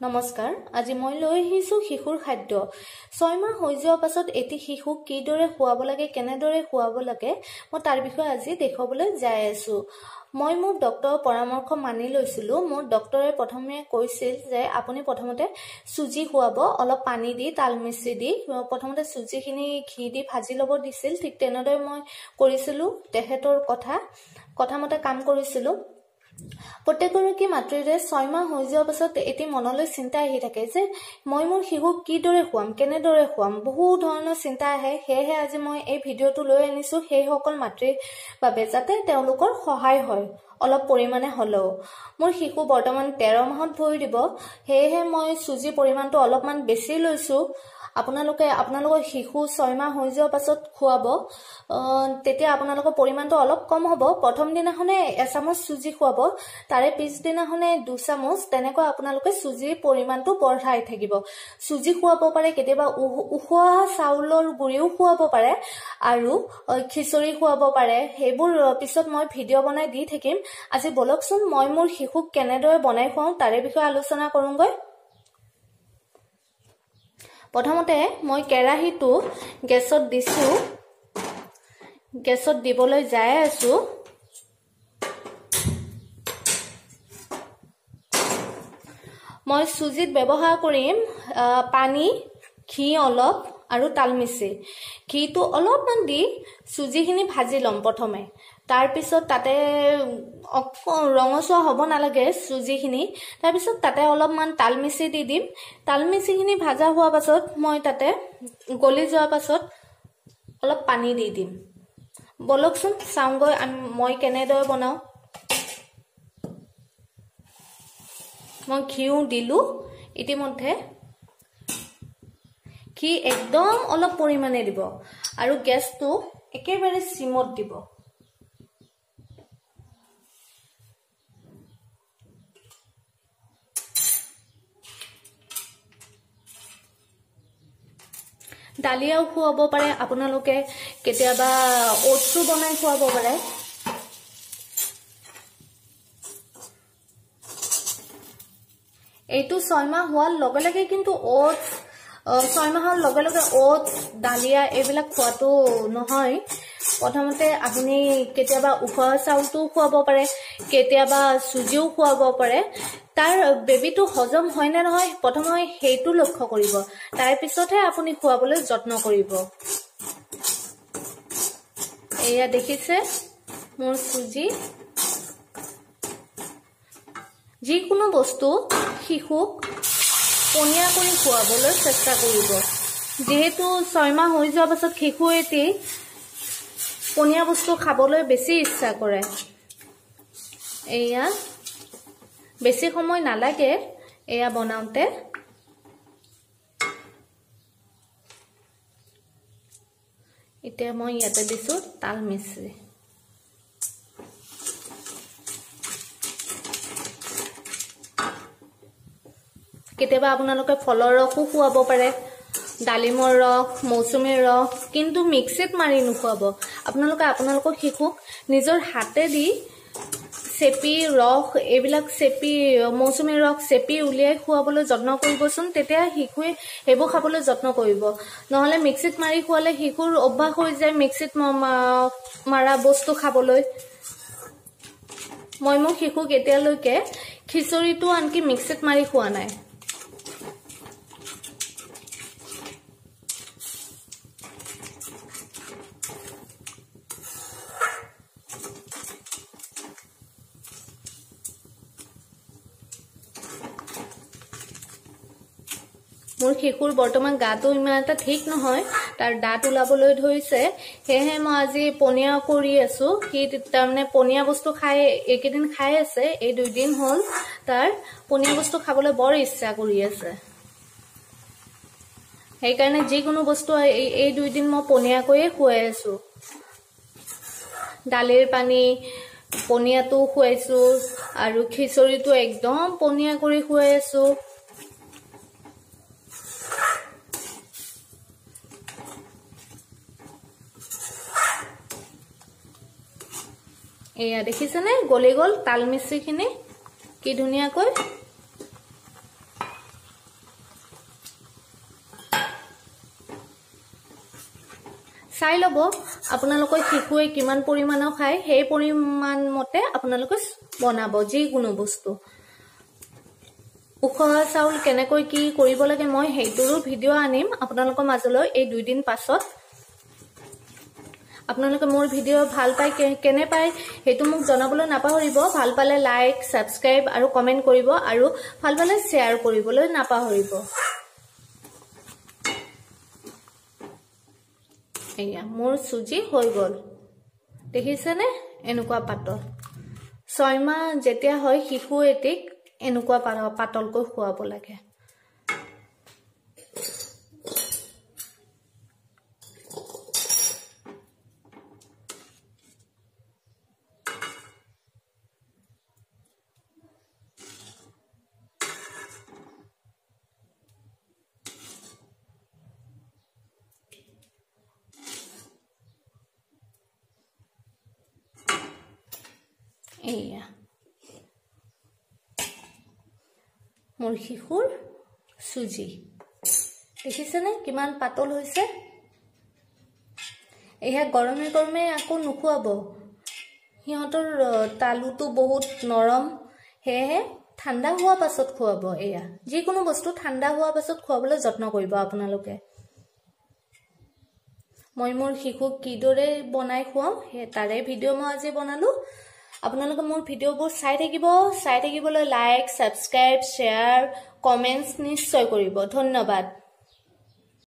নমস্কাৰ আজি মই লৈ আহিছোঁ শিশুৰ খাদ্য। ছয়মাহ হৈ যোৱাৰ পাছত এটি শিশুক কিদৰে খুৱাব লাগে কেনেদৰে খুৱাব লাগে মই তাৰ বিষয়ে আজি দেখুৱাবলৈ যাই আছোঁ। মই মোৰ ডক্তৰৰ পৰামৰ্শ মানি লৈছিলোঁ। মোৰ ডক্তৰে প্ৰথমে কৈছিল যে আপুনি প্ৰথমতে চুজি খুৱাব অলপ পানী দি তাল মিচি দি প্ৰথমতে চুজিখিনি ঘি দি ভাজি ল'ব দিছিল। ঠিক তেনেদৰে মই কৰিছিলোঁ। তেখেতৰ কথা কথামতে কাম কৰিছিলোঁ। প্ৰত্যেকগৰাকী মাতৃৰে ছয়মাহ হৈ যোৱাৰ পাছত এটি মনলৈ চিন্তা আহি থাকে যে মই মোৰ শিশুক কিদৰে খুৱাম কেনেদৰে খুৱাম? বহু ধৰণৰ চিন্তা আহে। সেয়েহে আজি মই এই ভিডিঅ'টো লৈ আনিছোঁ সেইসকল মাতৃৰ বাবে যাতে তেওঁলোকৰ সহায় হয় অলপ পৰিমাণে হ'লেও। মোৰ শিশু বৰ্তমান তেৰ মাহত ভৰি দিব। সেয়েহে মই চুজিৰ পৰিমাণটো অলপমান বেছি লৈছোঁ। আপোনালোকে আপোনালোকৰ শিশু ছয়মাহ হৈ যোৱাৰ পাছত খুৱাব। তেতিয়া আপোনালোকৰ পৰিমাণটো অলপ কম হ'ব। প্ৰথম দিনাখনে এচামুচ চুজি খুৱাব। তাৰে পিছদিনাখনে দুচামুচ। তেনেকৈ আপোনালোকে চুজিৰ পৰিমাণটো বঢ়াই থাকিব। চুজি খুৱাব পাৰে কেতিয়াবা উখোৱা চাউলৰ গুড়িও খুৱাব পাৰে আৰু খিচৰি খুৱাব পাৰে। সেইবোৰ পিছত মই ভিডিঅ' বনাই দি থাকিম। আজি বলকচোন মই মোৰ শিশুক কেনেদৰে বনাই খুৱাওঁ তাৰে বিষয়ে আলোচনা কৰোঁগৈ। প্ৰথমতে মই কেৰাহীটো গেছত দিছোঁ। গেছত দিবলৈ যাই আছোঁ। মই চুজিত ব্যৱহাৰ কৰিম পানী ঘি অলপ আৰু তালমিচি। ঘিটো অলপমান দি চুজিখিনি ভাজি ল'ম প্ৰথমে। তাৰপিছত তাতে ৰঙচুৱা হ'ব নালাগে চুজিখিনি। তাৰপিছত তাতে অলপমান তালমিচি দি দিম। তালমিচিখিনি ভাজা হোৱাৰ পাছত মই তাতে গলি যোৱাৰ পাছত অলপ পানী দি দিম। বলকচোন চাওঁগৈ মই কেনেদৰে বনাওঁ। মই ঘিউ দিলোঁ ইতিমধ্যে। ঘি একদম অলপ পৰিমাণে দিব। আৰু গেছটো একেবাৰে চিমত দিব। দালিয়াও খুৱাব পাৰে আপোনালোকে কেতিয়াবা অ'টছো বনাই খুৱাব পাৰে। এইটো ছয়মাহ হোৱাৰ লগে লগে কিন্তু অ'টছ ছয় মাহৰ লগে লগে অ'টছ দালিয়া এইবিলাক খোৱাটো নহয়। প্ৰথমতে আপুনি কেতিয়াবা উখোৱা চাউলটোও খুৱাব পাৰে কেতিয়াবা চুজিও খুৱাব পাৰে। তাৰ বেবীটো হজম হয় নে নহয় প্ৰথমে সেইটো লক্ষ্য কৰিব। তাৰপিছতহে আপুনি খুৱাবলৈ যত্ন কৰিব। এয়া দেখিছে মোৰ চুজি। যিকোনো বস্তু শিশুক পনীয়া কৰি খুৱাবলৈ চেষ্টা কৰিব। যিহেতু ছয়মাহ হৈ যোৱাৰ পাছত শিশু এটি পনীয়া বস্তু খাবলৈ বেছি ইচ্ছা কৰে। এয়া বেছি সময় নালাগে এয়া বনাওঁতে। এতিয়া মই ইয়াতে দিছোঁ তাল মিশ্ৰি কেতিয়াবা আপোনালোকে ফলৰ ৰসো খুৱাব পাৰে ডালিমৰ ৰস মৌচুমীৰ ৰস কিন্তু মিক্সিত মাৰি নোখুৱাব। আপোনালোকে আপোনালোকৰ শিশুক নিজৰ হাতেদি চেপি ৰস এইবিলাক চেপি মৌচুমীৰ ৰস চেপি উলিয়াই খুৱাবলৈ যত্ন কৰিবচোন তেতিয়া শিশুৱে সেইবোৰ খাবলৈ যত্ন কৰিব। নহ'লে মিক্সিত মাৰি খুৱালে শিশুৰ অভ্যাস হৈ যায় মিক্সিত মাৰা বস্তু খাবলৈ। মই মোৰ শিশুক এতিয়ালৈকে খিচৰিটো আনকি মিক্সিত মাৰি খোৱা নাই। মোৰ শিশুৰ বৰ্তমান গাটো ইমান এটা ঠিক নহয় তাৰ দাঁত ওলাবলৈ ধৰিছে। সেয়েহে মই আজি পনীয়া কৰি আছোঁ। সি তাৰমানে পনীয়া বস্তু খাই এইকেইদিন খাই আছে এই দুইদিন হ'ল তাৰ পনীয়া বস্তু খাবলৈ বৰ ইচ্ছা কৰি আছে। সেইকাৰণে যিকোনো বস্তু এই দুইদিন মই পনীয়াকৈয়ে খুৱাই আছোঁ। দালিৰ পানী পনীয়াটো খুৱাইছোঁ আৰু খিচৰিটো একদম পনীয়া কৰি খুৱাই আছোঁ। এয়া দেখিছেনে? গলি গল তাল মিচিখিনি কি ধুনীয়াকৈ। চাই ল'ব আপোনালোকৰ শিশুৱে কিমান পৰিমাণৰ খায় সেই পৰিমাণ মতে আপোনালোকে বনাব যিকোনো বস্তু। উখোৱা চাউল কেনেকৈ কি কৰিব লাগে মই সেইটোৰো ভিডিঅ' আনিম। আপোনালোকৰ মাজলৈ এই দুইদিন পাছত আপোনালোকে মোৰ ভিডিঅ' ভাল পাই কেনে পায় সেইটো মোক জনাবলৈ নাপাহৰিব। ভাল পালে লাইক ছাবস্ক্ৰাইব আৰু কমেণ্ট কৰিব আৰু ভাল পালে শ্বেয়াৰ কৰিবলৈ নাপাহৰিব। এয়া মোৰ চুজি হৈ গ'ল। দেখিছেনে? এনেকুৱা পাতল। ছয়মাহ যেতিয়া হয় শিশু এটিক এনেকুৱা পাতলকৈ খুৱাব লাগে। এয়া। মোৰ শিশুৰ চুজি। দেখিছেনে কিমান পাতল হৈছে? এয়া গৰমে গৰমে আকৌ নোখোৱাব। সিহঁতৰ তালুটো বহুত নৰম। সেয়েহে ঠাণ্ডা হোৱা পাছত খুৱাব এয়া। যিকোনো বস্তু ঠাণ্ডা হোৱা পাছত খুৱাবলৈ যত্ন কৰিব আপোনালোকে। মই মোৰ শিশুক কিদৰে বনাই খুৱাওঁ সেই তাৰে ভিডিঅ' মই আজি বনালোঁ। আপোনালোকে মোৰ ভিডিঅ'বোৰ চাই থাকিব। চাই থাকিবলৈ লাইক ছাবস্ক্ৰাইব শ্বেয়াৰ কমেণ্টছ নিশ্চয় কৰিব। ধন্যবাদ।